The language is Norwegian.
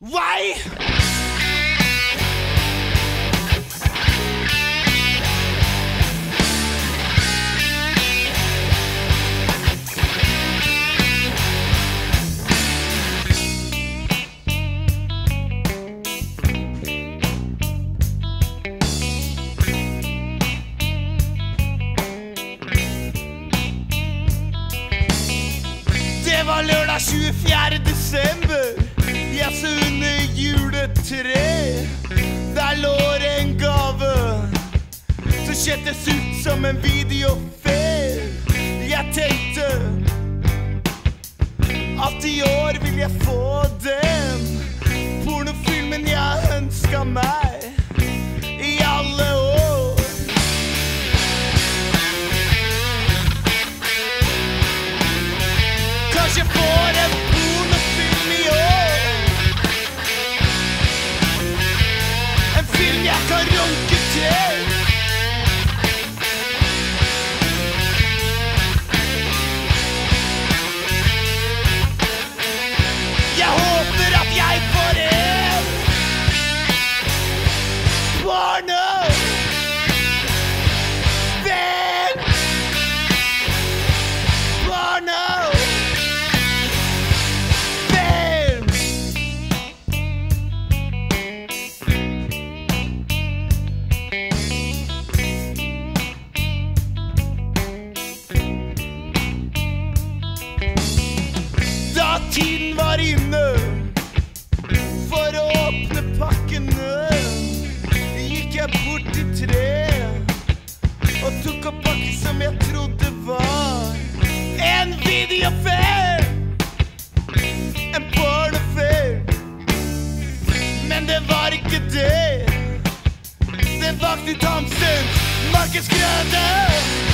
Why? Det var lørdag 24. desember. Jeg så under juletreet. Der lå det en gave som kjentes ut som en videofilm. Jeg tenkte at i år vil jeg få den pornofilmen jeg ønska meg i alle år. Kanskje får en tiden var inne for å åpne pakkene, gikk jeg bort til treet og tok opp pakken som jeg trodde var en videofilm. En pornofilm. Men det var ikke det. Det var Knut Hamsuns markedsgrøde.